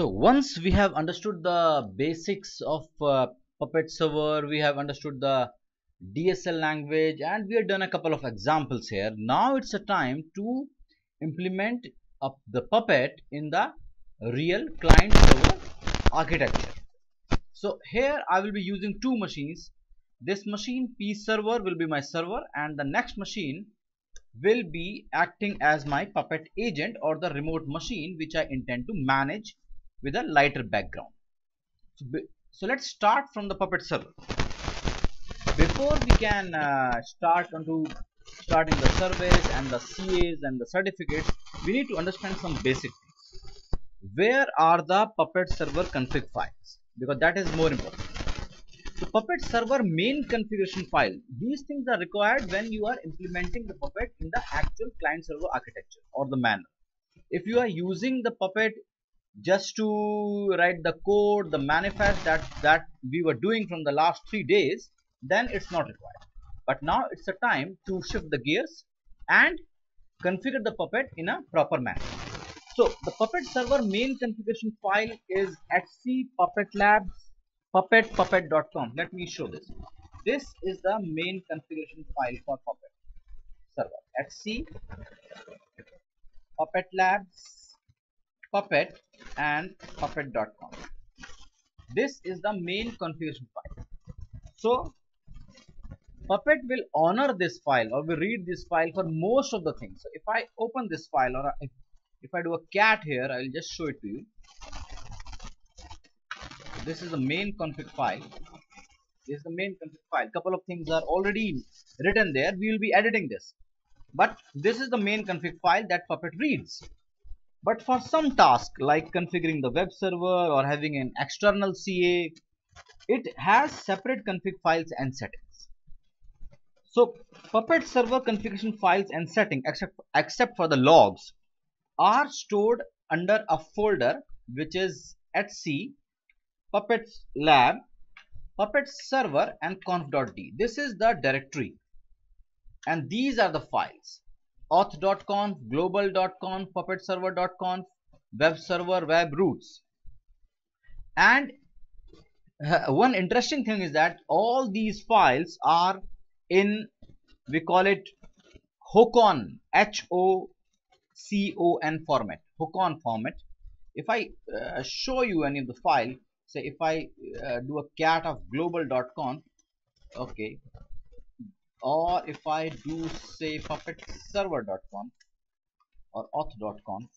So once we have understood the basics of uh, Puppet server, we have understood the DSL language and we have done a couple of examples here. Now it's a time to implement up the Puppet in the real client server architecture. So here I will be using two machines. This machine P server will be my server and the next machine will be acting as my Puppet agent or the remote machine which I intend to manage with a lighter background. So, so let's start from the Puppet server. Before we can uh, start onto starting the surveys and the CAs and the certificates, we need to understand some basic things. Where are the Puppet server config files? Because that is more important. The Puppet server main configuration file. These things are required when you are implementing the Puppet in the actual client server architecture or the manner. If you are using the Puppet just to write the code the manifest that that we were doing from the last three days then it's not required. But now it's a time to shift the gears and configure the puppet in a proper manner. So the puppet server main configuration file is etc puppet labs puppet puppet.conf let me show this. This is the main configuration file for puppet server. Etc puppet labs puppet and puppet.conf this is the main configuration file. So puppet will honor this file or will read this file for most of the things. So if i open this file or if, if i do a cat here i'll just show it to you. This is the main config file. This is the main config file. Couple of things are already written there. We will be editing this. But this is the main config file that puppet reads but for some task like configuring the web server or having an external CA, it has separate config files and settings. So Puppet server configuration files and settings except, except for the logs are stored under a folder which is etc puppet lab puppet server and conf.d this is the directory. And these are the files auth.conf, global.conf, puppetserver.conf, web server, web roots. And uh, one interesting thing is that all these files are in, we call it HOCON, H-O-C-O-N format, HOCON format. If I uh, show you any of the file, say if I uh, do a cat of global.conf, okay, or if I do say puppet server.conf or auth.conf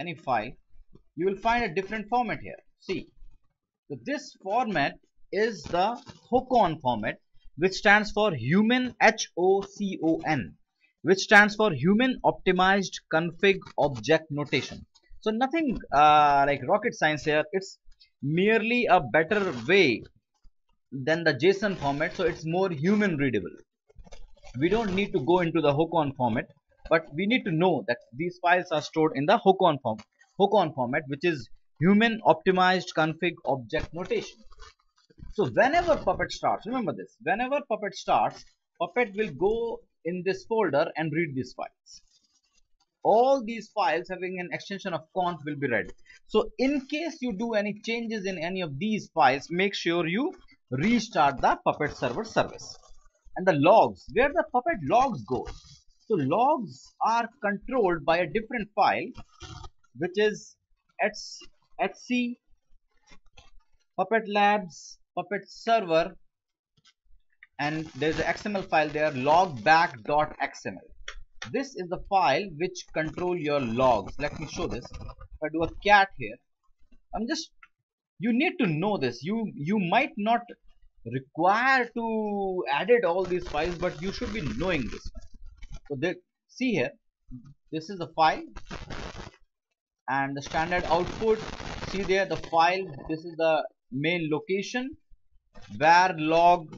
any file you will find a different format here. See so this format is the HOCON format which stands for human H-O-C-O-N which stands for human optimized config object notation. So nothing uh, like rocket science here. It's merely a better way than the JSON format so it's more human readable. We don't need to go into the HOCON format but we need to know that these files are stored in the HOCON form HOCON format which is human optimized config object notation. So whenever puppet starts remember this whenever puppet starts puppet will go in this folder and read these files. All these files having an extension of conf will be read. So in case you do any changes in any of these files make sure you restart the puppet server service. And the logs where the puppet logs go. So logs are controlled by a different file which is etc puppet labs puppet server and there's an xml file there logback.xml this is the file which control your logs. Let me show this. If i do a cat here i'm just you need to know this. You you might not require to edit all these files but you should be knowing this. So they see here this is the file and the standard output. See there the file this is the main location var log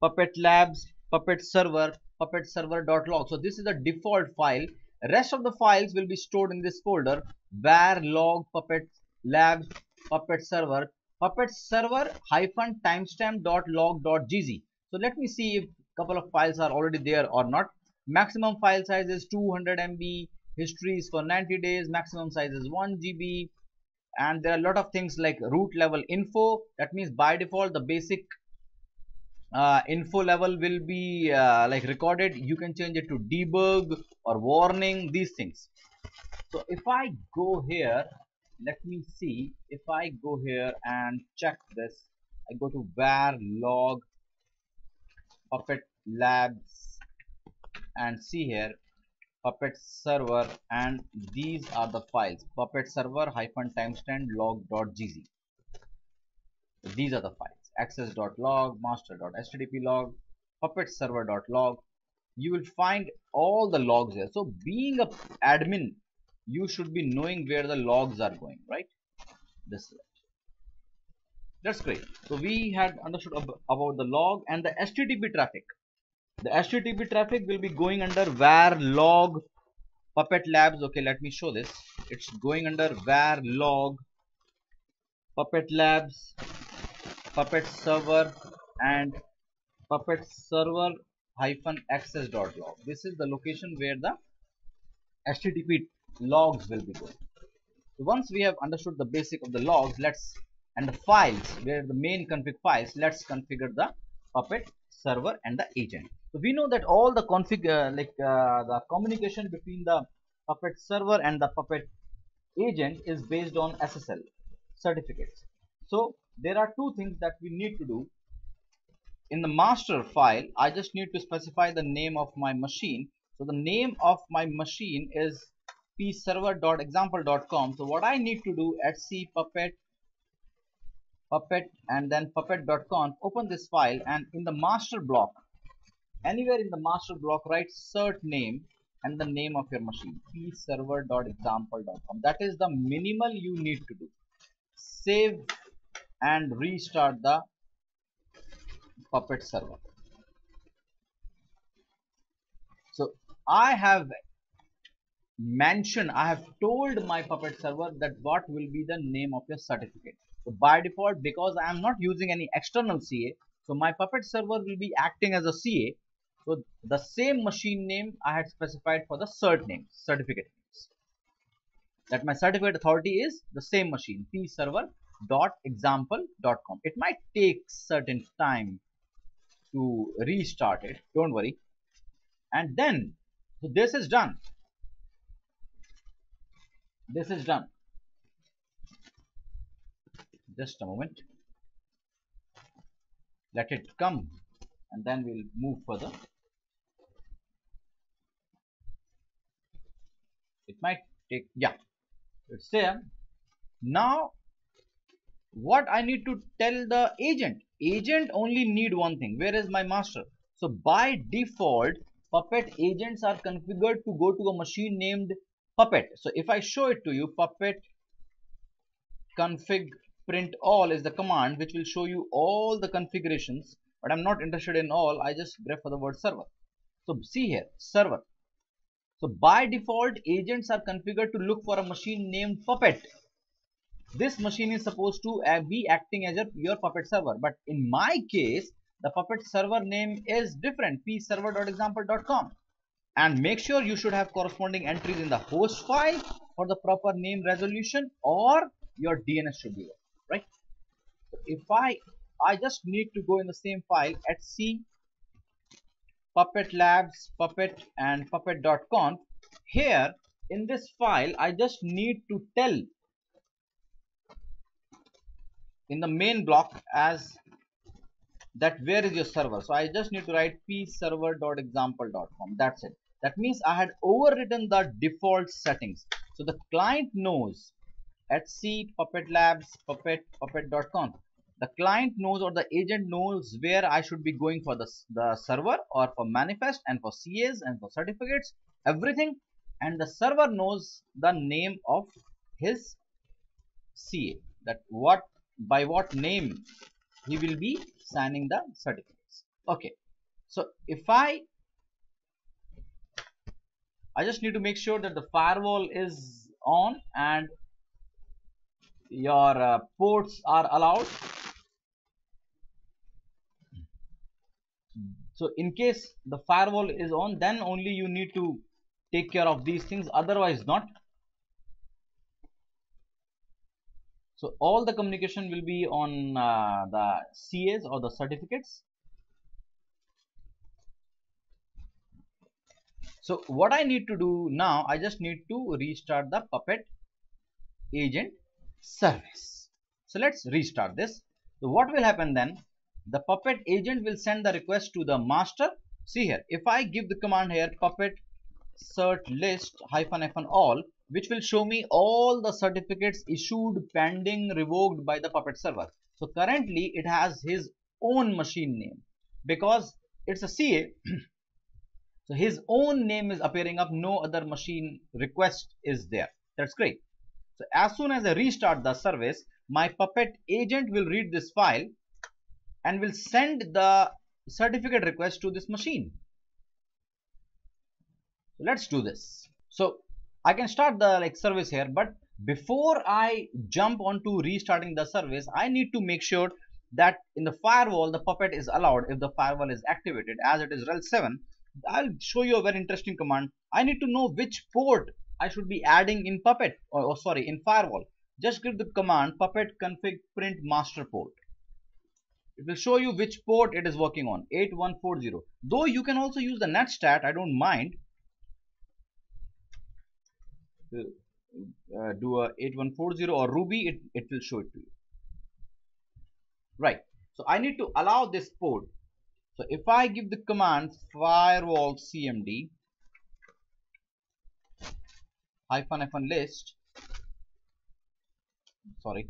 puppet labs puppet server puppet server.log so this is the default file. Rest of the files will be stored in this folder var log puppet labs puppet server puppet server hyphen timestamp dot log dot gz so let me see if a couple of files are already there or not. Maximum file size is 200 mb history is for 90 days. Maximum size is 1 GB and there are a lot of things like root level info. That means by default the basic uh, info level will be uh, like recorded. You can change it to debug or warning these things. So if I go here let me see. If I go here and check this I go to var log puppet labs and see here puppet server and these are the files. Puppet server hyphen timestamp log.gz these are the files. Access.log master.http log puppet server.log you will find all the logs here. So being a admin you should be knowing where the logs are going right? This that's great. So we had understood ab about the log and the http traffic. The http traffic will be going under var log puppet labs. Okay let me show this. It's going under var log puppet labs puppet server and puppet server hyphen access.log this is the location where the http logs will be going. So once we have understood the basic of the logs let's and the files where the main config files let's configure the puppet server and the agent. So we know that all the config uh, like uh, the communication between the puppet server and the puppet agent is based on ssl certificates. So there are two things that we need to do. In the master file I just need to specify the name of my machine. So the name of my machine is pserver.example.com so what I need to do etc puppet puppet and then puppet.conf open this file and in the master block anywhere in the master block write cert name and the name of your machine pserver.example.com that is the minimal you need to do save and restart the puppet server so I have mentioned I have told my puppet server that what will be the name of your certificate. So by default because I am not using any external CA so my puppet server will be acting as a CA so the same machine name I had specified for the cert name certificate names. That my certificate authority is the same machine p server dot example dot com. It might take certain time to restart it don't worry. And then so this is done this is done. Just a moment. Let it come and then we'll move further. It might take yeah. It's there. Now what I need to tell the agent. Agent only need one thing. Where is my master? So by default puppet agents are configured to go to a machine named puppet. So if I show it to you puppet config print all is the command which will show you all the configurations but I'm not interested in all I just grep for the word server. So see here server. So by default agents are configured to look for a machine named puppet. This machine is supposed to uh, be acting as a, your puppet server but in my case the puppet server name is different pserver.example.com and make sure you should have corresponding entries in the host file for the proper name resolution or your DNS should be there right? So if I I just need to go in the same file etc puppet labs puppet and puppet.conf here in this file I just need to tell in the main block as that where is your server? So I just need to write pserver.example.com that's it. That means I had overwritten the default settings. So the client knows etc puppet labs puppet puppet.conf the client knows or the agent knows where I should be going for the, the server or for manifest and for CAs and for certificates everything. And the server knows the name of his CA that what by what name he will be signing the certificates. Okay. So if I I just need to make sure that the firewall is on and your uh, ports are allowed. So in case the firewall is on then only you need to take care of these things. Otherwise not so all the communication will be on uh, the CAs or the certificates. So what I need to do now I just need to restart the puppet agent service. So let's restart this. So what will happen then? The puppet agent will send the request to the master. See here if I give the command here puppet cert list hyphen hyphen all which will show me all the certificates issued pending revoked by the puppet server. So currently it has his own machine name. Because it's a CA so his own name is appearing up. No other machine request is there. That's great. So as soon as I restart the service my puppet agent will read this file and will send the certificate request to this machine. So let's do this. So I can start the like service here but before I jump onto restarting the service I need to make sure that in the firewall the puppet is allowed. If the firewall is activated as it is RHEL 7 I'll show you a very interesting command. I need to know which port I should be adding in puppet or, or sorry in firewall. Just give the command puppet config print master port. It will show you which port it is working on. 8140 though you can also use the netstat I don't mind uh, do a 8140 or ruby it, it will show it to you. Right. So I need to allow this port. So if I give the command firewall cmd hyphen hyphen list sorry.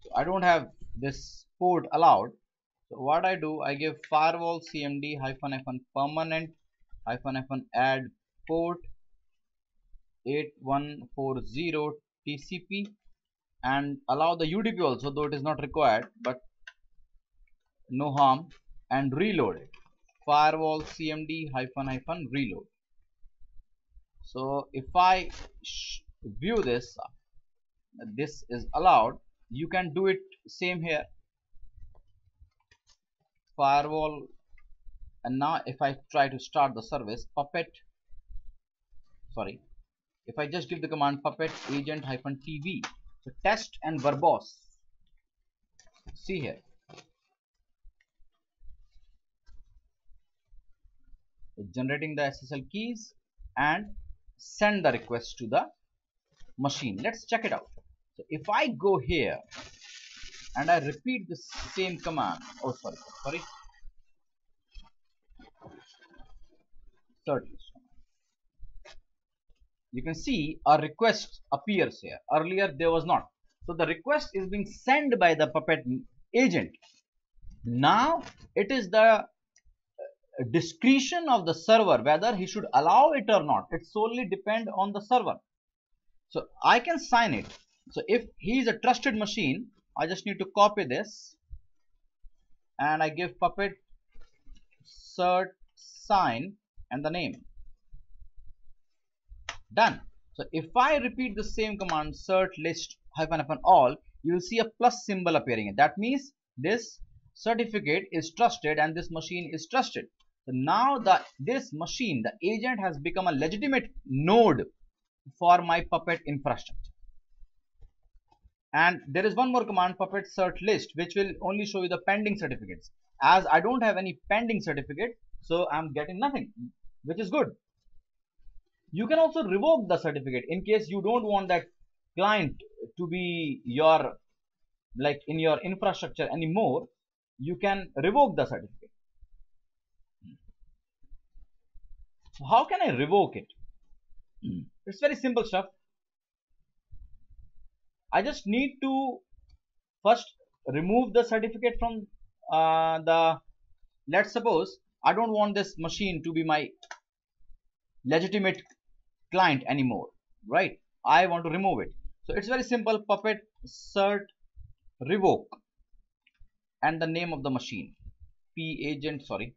So I don't have this port allowed. So what I do I give firewall cmd hyphen hyphen permanent hyphen hyphen add port 8140 TCP and allow the UDP also though it is not required but no harm and reload it. Firewall cmd hyphen hyphen reload. So if I view this this is allowed you can do it same here. Firewall and now if I try to start the service puppet sorry if I just give the command puppet agent hyphen tv so test and verbose. See here. It's generating the SSL keys and send the request to the machine. Let's check it out. So if I go here and I repeat the same command oh sorry sorry third you can see a request appears here. Earlier there was not. So the request is being sent by the puppet agent. Now it is the uh, discretion of the server whether he should allow it or not. It solely depends on the server. So i can sign it. So if he is a trusted machine i just need to copy this and i give puppet cert sign and the name. Done. So if i repeat the same command cert list hyphen hyphen all you will see a plus symbol appearing that means this certificate is trusted and this machine is trusted. So now that this machine, the agent has become a legitimate node for my Puppet infrastructure. And there is one more command Puppet cert list which will only show you the pending certificates. As I don't have any pending certificate, so I'm getting nothing, which is good. You can also revoke the certificate in case you don't want that client to be your like in your infrastructure anymore. You can revoke the certificate So how can I revoke it? It's very simple stuff. I just need to first remove the certificate from uh, the let's suppose I don't want this machine to be my legitimate client anymore right? I want to remove it. So it's very simple puppet cert revoke and the name of the machine. P agent sorry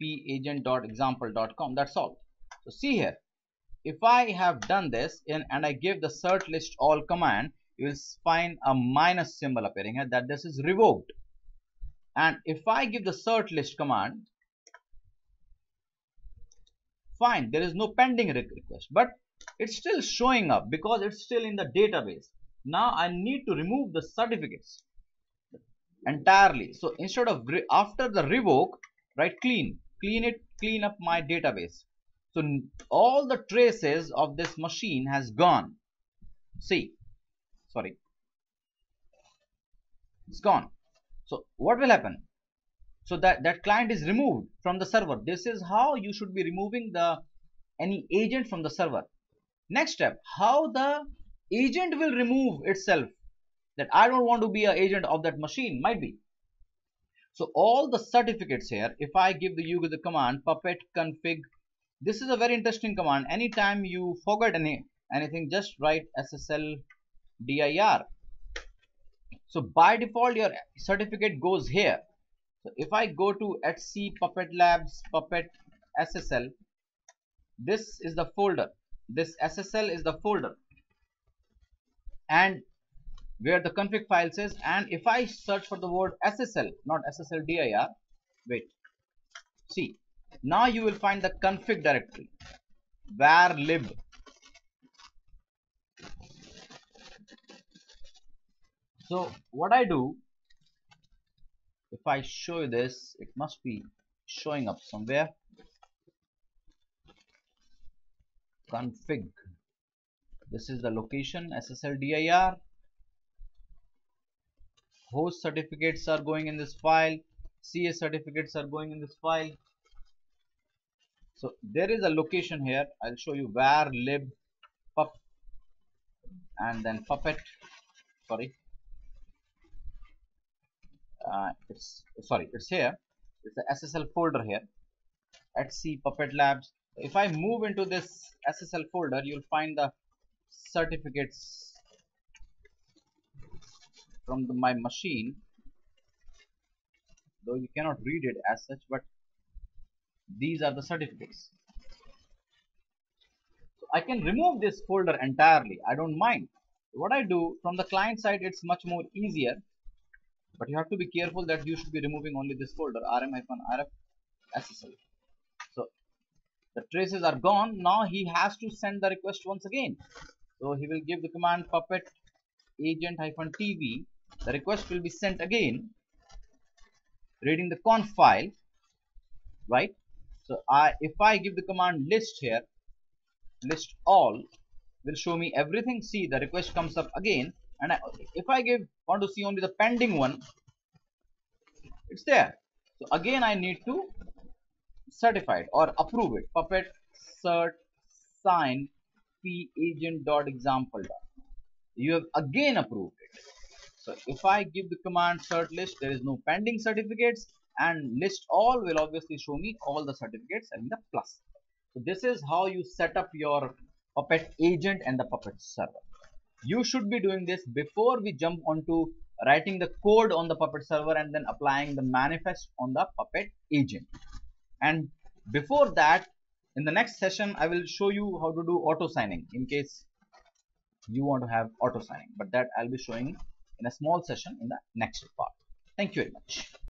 pagent.example.com that's all. So see here if I have done this in, and I give the cert list all command you will find a minus symbol appearing here that this is revoked. And if I give the cert list command fine there is no pending request but it's still showing up because it's still in the database. Now I need to remove the certificates entirely. So instead of after the revoke right clean clean it clean up my database. So all the traces of this machine has gone. See? Sorry. It's gone. So what will happen so that that client is removed from the server. This is how you should be removing the any agent from the server. Next step how the agent will remove itself. That I don't want to be an agent of that machine might be. So all the certificates here if I give the you the command puppet config this is a very interesting command. Anytime you forget any anything just write ssl dir so by default your certificate goes here so if I go to etc puppet labs puppet ssl this is the folder. This ssl is the folder. And where the config file says and if I search for the word ssl not ssl dir wait. See now you will find the config directory var lib. So what I do if I show you this it must be showing up somewhere. Config. This is the location SSL dir host certificates are going in this file. CS certificates are going in this file. So there is a location here. I'll show you var lib pup and then puppet. Sorry uh, it's sorry it's here. It's the SSL folder here etc puppet labs. If I move into this SSL folder you'll find the certificates from the, my machine. Though you cannot read it as such but these are the certificates. So I can remove this folder entirely. I don't mind. What I do from the client side it's much more easier but you have to be careful that you should be removing only this folder rm-rf ssl so the traces are gone. Now he has to send the request once again. So he will give the command puppet agent-tv the request will be sent again. Reading the conf file right? So I if I give the command list here list all will show me everything. See the request comes up again and I, if I give want to see only the pending one it's there. So again I need to certify it or approve it. Puppet cert sign p agent dot example dot. You have again approved it. So if I give the command cert list there is no pending certificates and list all will obviously show me all the certificates and the plus. So this is how you set up your puppet agent and the puppet server you should be doing this before we jump onto writing the code on the puppet server and then applying the manifest on the puppet agent. And before that in the next session I will show you how to do auto signing in case you want to have auto signing. But that I'll be showing in a small session in the next part. Thank you very much